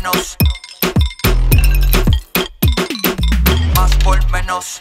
menos. Más por menos.